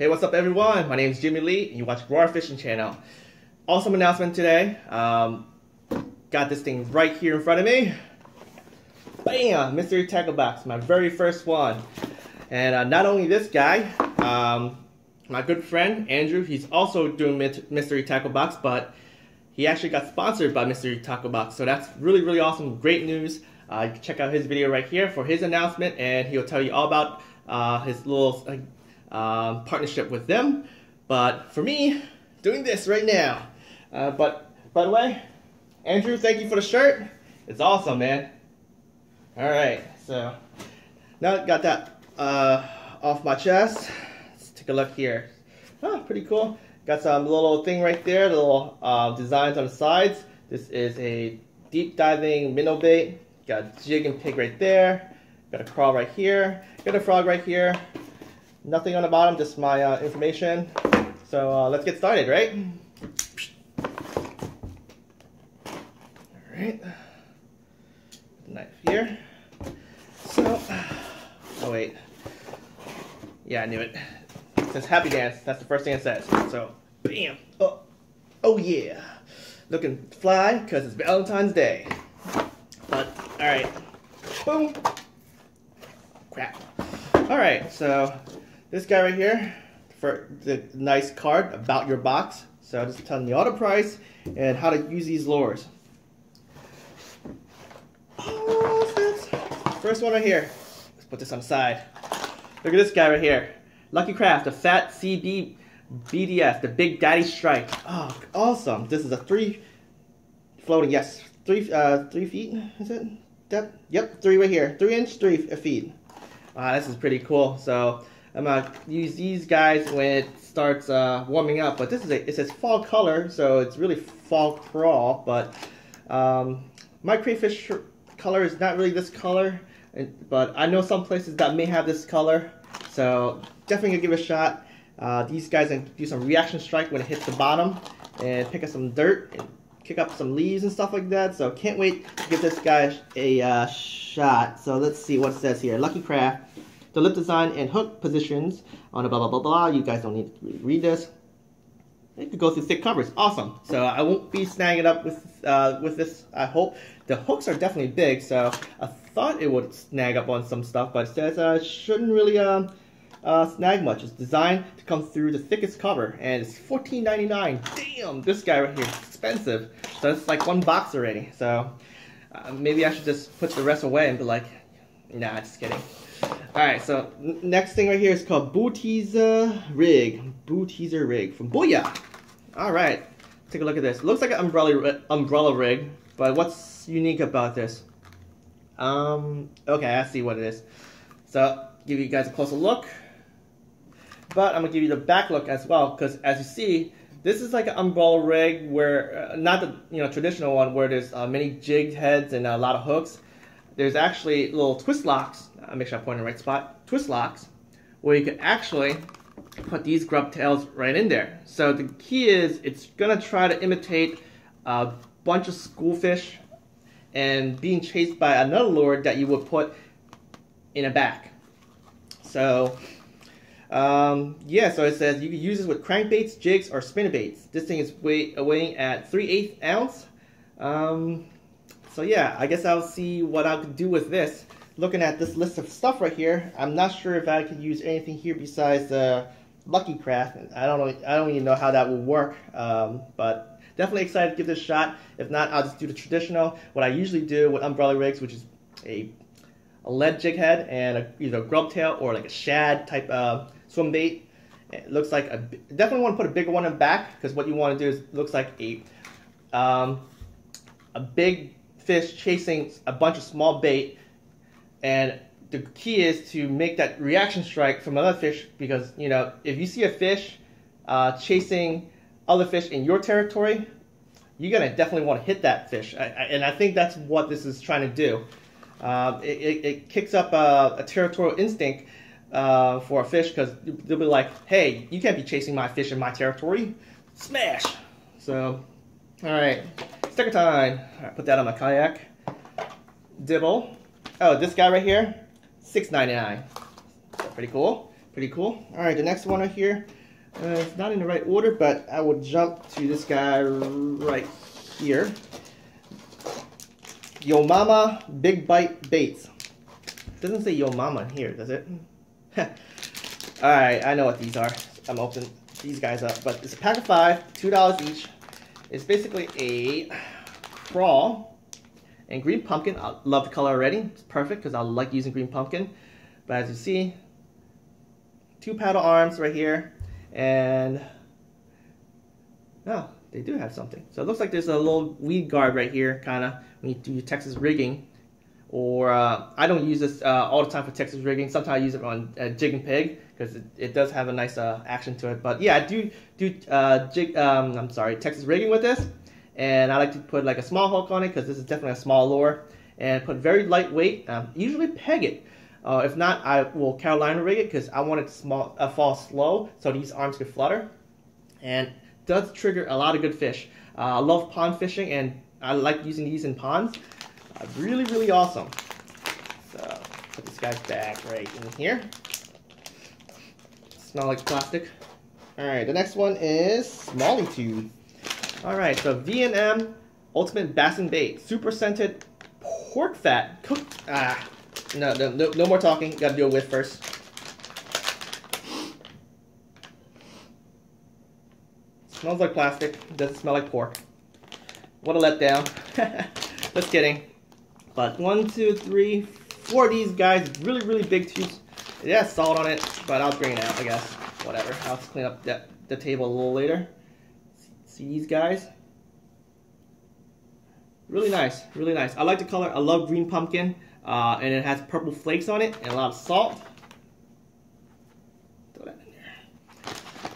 Hey, what's up everyone? My name is Jimmy Lee and you watch raWr Fishing Channel. Awesome announcement today. Um, got this thing right here in front of me. Bam! Mystery Tackle Box, my very first one. And uh, not only this guy, um, my good friend Andrew, he's also doing Mystery Tackle Box, but he actually got sponsored by Mystery Tackle Box. So that's really, really awesome. Great news. Uh, check out his video right here for his announcement, and he'll tell you all about uh, his little uh, partnership with them. But for me, doing this right now. Uh, but by the way, Andrew, thank you for the shirt. It's awesome, man. All right, so now I got that uh, off my chest. Let's take a look here. Oh, pretty cool. Got some little thing right there, little uh, designs on the sides. This is a deep diving minnow bait. Got a jig and pig right there. Got a crawl right here. Got a frog right here. Nothing on the bottom, just my uh, information. So uh, let's get started, right? Alright. Knife here. So, oh wait. Yeah, I knew it. It says happy dance. That's the first thing it says. So, bam. Oh, oh yeah. Looking fly because it's Valentine's Day. But, alright. Boom. Crap. Alright, so this guy right here, for the nice card about your box. So just telling the auto price and how to use these lures. Oh, First one right here. Let's put this on the side. Look at this guy right here. Lucky Craft, the Fat CB BDS, the Big Daddy Strike. Oh, awesome. This is a three floating, yes, three uh, three feet, is it? Depth? Yep, three right here. Three inch, three feet. Uh, this is pretty cool. So I'm gonna use these guys when it starts uh, warming up. But this is a it says fall color, so it's really fall crawl. But um, my crayfish color is not really this color, but I know some places that may have this color. So definitely give it a shot. Uh, these guys can do some reaction strike when it hits the bottom and pick up some dirt and kick up some leaves and stuff like that. So can't wait to give this guy a uh, shot. So let's see what it says here. Lucky Craft the lip design and hook positions on a blah, blah, blah, blah. You guys don't need to read this. It could go through thick covers. Awesome. So I won't be snagging up with uh, with this, I hope. The hooks are definitely big, so I thought it would snag up on some stuff, but it says uh, shouldn't really um, uh, snag much. It's designed to come through the thickest cover, and it's $14.99. Damn, this guy right here is expensive. So it's like one box already. So uh, maybe I should just put the rest away and be like, nah, just kidding. Alright, so next thing right here is called Boo Teaser Rig. Boo Teaser Rig from Booyah. Alright, take a look at this. Looks like an umbrella, umbrella rig, but what's unique about this? Um, okay, I see what it is. So, give you guys a closer look. But I'm going to give you the back look as well, because as you see, this is like an umbrella rig where, uh, not the you know traditional one where there's uh, many jigged heads and a lot of hooks there's actually little twist locks. I'll make sure I point in the right spot. Twist locks, where you can actually put these grub tails right in there. So the key is it's gonna try to imitate a bunch of schoolfish and being chased by another lure that you would put in a back. So um, yeah, so it says you can use this with crankbaits, jigs, or spinnerbaits. This thing is weighing at 3 8 ounce. Um, so yeah, I guess I'll see what I could do with this. Looking at this list of stuff right here, I'm not sure if I could use anything here besides uh, Lucky Craft. I don't know. I don't even know how that will work. Um, but definitely excited to give this a shot. If not, I'll just do the traditional. What I usually do with umbrella rigs, which is a, a lead jig head and a, either a grub tail or like a shad type of swim bait. It looks like a definitely want to put a bigger one in back because what you want to do is looks like a um, a big fish chasing a bunch of small bait, and the key is to make that reaction strike from another fish because you know if you see a fish uh, chasing other fish in your territory, you're gonna definitely want to hit that fish, I, I, and I think that's what this is trying to do. Uh, it, it, it, kicks up a, a territorial instinct uh, for a fish because they'll be like, "Hey, you can't be chasing my fish in my territory." Smash. So, all right. Sticker time. Alright, put that on my kayak. Dibble. Oh, this guy right here, $6.99. Pretty cool. Pretty cool. All right, the next one right here. Uh, it's not in the right order, but I will jump to this guy right here. Yo Mama Big Bite Baits. Doesn't say Yo Mama in here, does it? Alright, I know what these are. I'm opening these guys up, but it's a pack of five, two dollars each. It's basically a crawl and green pumpkin. I love the color already. It's perfect because I like using green pumpkin. But as you see, two paddle arms right here, and oh, they do have something. So it looks like there's a little weed guard right here, kind of, when you do your Texas rigging. Or uh, I don't use this uh, all the time for Texas rigging. Sometimes I use it on uh, jig and pig because it, it, does have a nice uh, action to it. But yeah, I do do uh, jig. Um, I'm sorry, Texas rigging with this, and I like to put like a small hook on it because this is definitely a small lure, and put very lightweight. Um, usually peg it. Uh, if not, I will Carolina rig it because I want it to small, fall slow so these arms can flutter, and does trigger a lot of good fish. I love pond fishing and I like using these in ponds. Uh, really, really awesome. So, put this guy's back right in here. Smell like plastic. Alright, the next one is Smallie Tube. Alright, so V&M Ultimate Bass and Bait. Super scented pork fat. Cooked. Ah, no, no, no, no more talking. Gotta do a whiff first. Smells like plastic. Doesn't smell like pork. What a letdown. Just kidding. But one, two, three, four of these guys, really, really big tubes. Has salt on it, but I'll bring it out, I guess. Whatever. I'll clean up the, the table a little later. See these guys? Really nice, really nice. I like the color. I love green pumpkin, uh, and it has purple flakes on it and a lot of salt.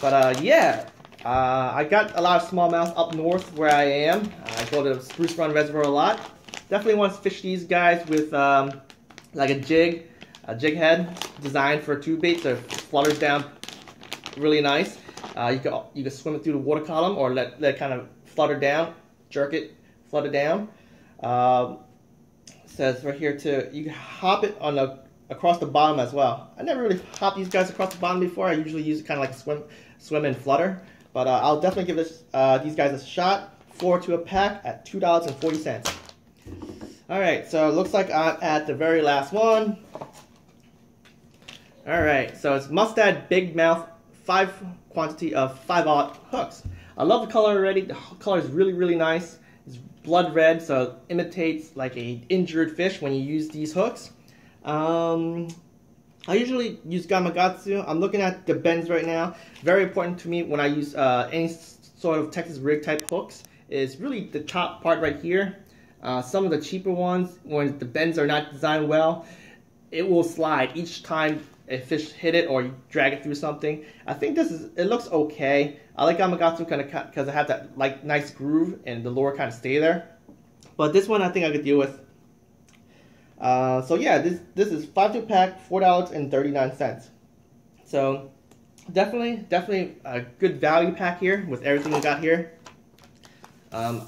But uh, yeah, uh, I got a lot of smallmouth up north where I am. I go to Spruce Run Reservoir a lot. Definitely want to fish these guys with um, like a jig, a jig head designed for tube bait so it flutters down really nice. Uh, you can you can swim it through the water column or let, let it kind of flutter down, jerk it, flutter down. Uh, says right here to you can hop it on the across the bottom as well. I never really hopped these guys across the bottom before. I usually use it kind of like swim swim and flutter. But uh, I'll definitely give this uh, these guys a shot. Four to a pack at two dollars and forty cents. All right, so it looks like I'm at the very last one. All right, so it's Mustad Big Mouth five quantity of five aught hooks. I love the color already. The color is really really nice. It's blood red, so it imitates like a injured fish when you use these hooks. Um, I usually use Gamakatsu. I'm looking at the bends right now. Very important to me when I use uh, any sort of Texas rig type hooks is really the top part right here. Uh, some of the cheaper ones, when the bends are not designed well, it will slide each time a fish hit it or you drag it through something. I think this is, it looks okay. I like Gamakatsu kind of cut because I have that like nice groove and the lure kind of stay there. But this one I think I could deal with. Uh, so yeah, this this is five two pack, four dollars and thirty nine cents. So definitely, definitely a good value pack here with everything we got here. Um,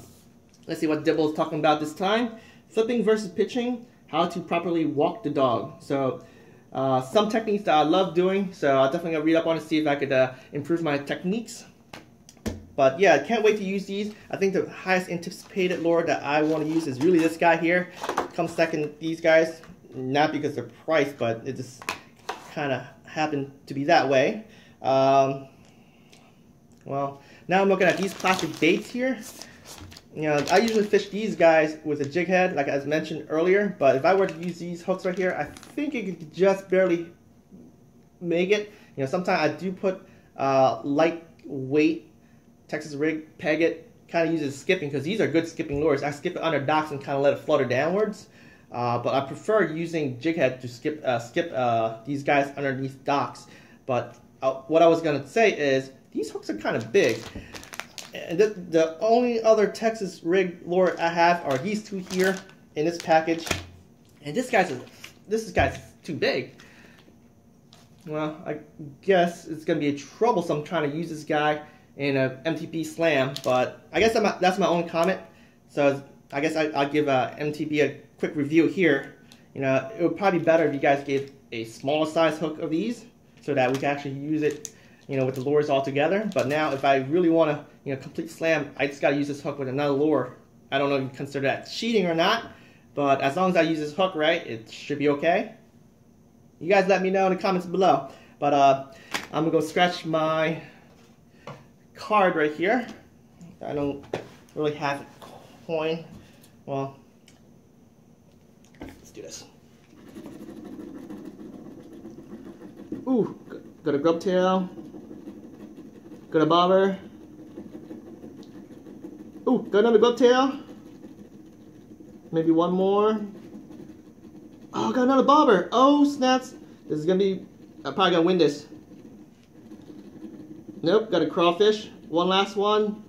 let's see what Dibble is talking about this time. Flipping versus pitching, how to properly walk the dog. So uh, some techniques that I love doing, so I'll definitely read up on it, see if I could uh, improve my techniques. But yeah, I can't wait to use these. I think the highest anticipated lure that I want to use is really this guy here. Comes second these guys, not because they're priced, but it just kind of happened to be that way. Um, well, now I'm looking at these plastic baits here. You know, I usually fish these guys with a jig head, like as mentioned earlier, but if I were to use these hooks right here, I think it could just barely make it. You know, sometimes I do put uh, lightweight Texas rig, peg it, kind of uses skipping because these are good skipping lures. I skip it under docks and kind of let it flutter downwards. Uh, but I prefer using jig head to skip uh, skip uh, these guys underneath docks. But uh, what I was going to say is these hooks are kind of big. And the, the only other Texas rig lure I have are these two here in this package. And this guy's this guy's too big. Well, I guess it's going to be troublesome trying to use this guy in a MTB slam, but I guess a, that's my own comment. So I guess I, will give uh, MTB a quick review here. You know, it would probably be better if you guys gave a smaller size hook of these, so that we can actually use it, you know, with the lures all together. But now if I really want to, you know, complete slam, I just got to use this hook with another lure. I don't know if you consider that cheating or not, but as long as I use this hook right, it should be okay. You guys let me know in the comments below. But uh, I'm gonna go scratch my card right here. I don't really have a coin. Well, let's do this. Ooh, got a grub tail. Got a bobber. Got another grub tail. Maybe one more. Oh, got another bobber. Oh, snaps. This is gonna be, I'm probably gonna win this. Nope, got a crawfish. One last one.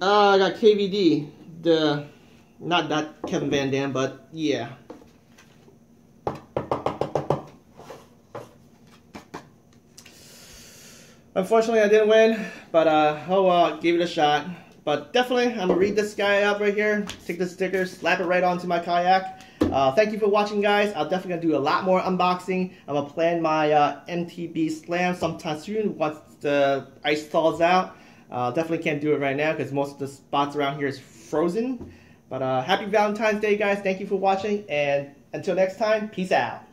Uh, I got KVD. The, not that Kevin Van Dam, but yeah. Unfortunately, I didn't win, but uh, oh well, gave it a shot. But definitely, I'm gonna read this guy up right here, take the sticker, slap it right onto my kayak. Uh, thank you for watching, guys. I'm definitely gonna do a lot more unboxing. I'm gonna plan my uh, MTB Slam sometime soon once the ice thaws out. Uh, definitely can't do it right now because most of the spots around here is frozen. But uh, happy Valentine's Day, guys. Thank you for watching, and until next time, peace out.